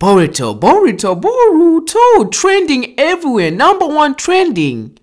Boruto, Boruto, Boruto, trending everywhere, number one trending.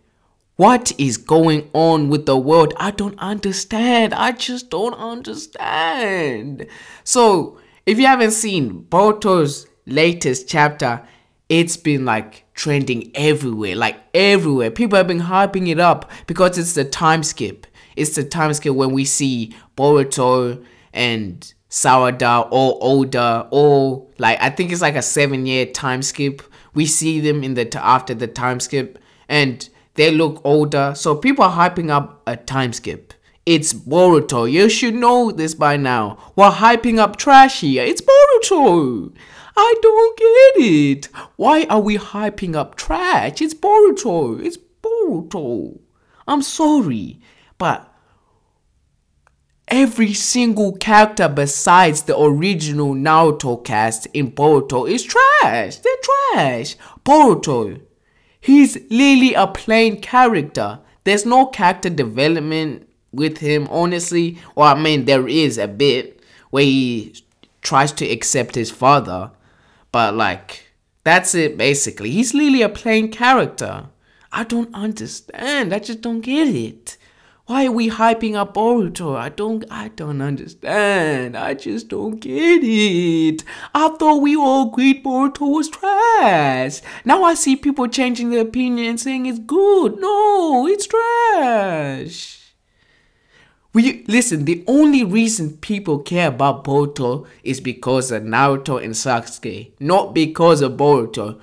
What is going on with the world? I don't understand. I just don't understand. So, if you haven't seen Boruto's latest chapter, it's been like trending everywhere, like everywhere. People have been hyping it up because it's the time skip. It's the time skip when we see Boruto and Sarada all older, all like I think it's like a seven year time skip. We see them in the after the time skip, and they look older. So people are hyping up a time skip. It's Boruto. You should know this by now. We're hyping up trash here. It's Boruto. I don't get it. Why are we hyping up trash? It's Boruto. It's Boruto. I'm sorry, but every single character besides the original Naruto cast in Boruto is trash. They're trash. Boruto. He's literally a plain character. There's no character development with him, honestly. Or I mean, there is a bit where he tries to accept his father, but like that's it basically. He's literally a plain character. I don't understand. I just don't get it. Why are we hyping up Boruto? I don't I don't understand. I just don't get it. I thought we all agreed Boruto was trash. Now I see people changing their opinion and saying it's good. No, it's trash. We listen, the only reason people care about Boruto is because of Naruto and Sasuke, not because of Boruto.